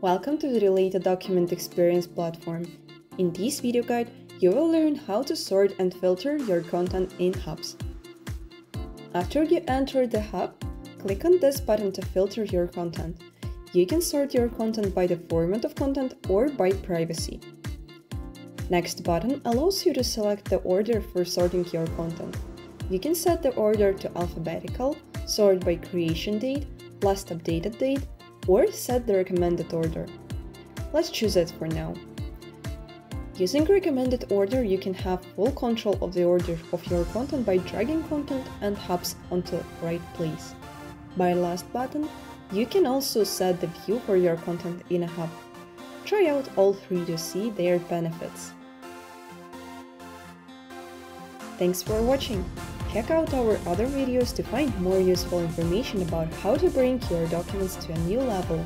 Welcome to the RELAYTO Document Experience platform. In this video guide, you will learn how to sort and filter your content in Hubs. After you enter the Hub, click on this button to filter your content. You can sort your content by the format of content or by privacy. Next button allows you to select the order for sorting your content. You can set the order to alphabetical, sort by creation date, last updated date, or set the recommended order. Let's choose it for now. Using recommended order, you can have full control of the order of your content by dragging content and hubs onto right place. By last button, you can also set the view for your content in a hub. Try out all three to see their benefits. Thanks for watching! Check out our other videos to find more useful information about how to bring your documents to a new level.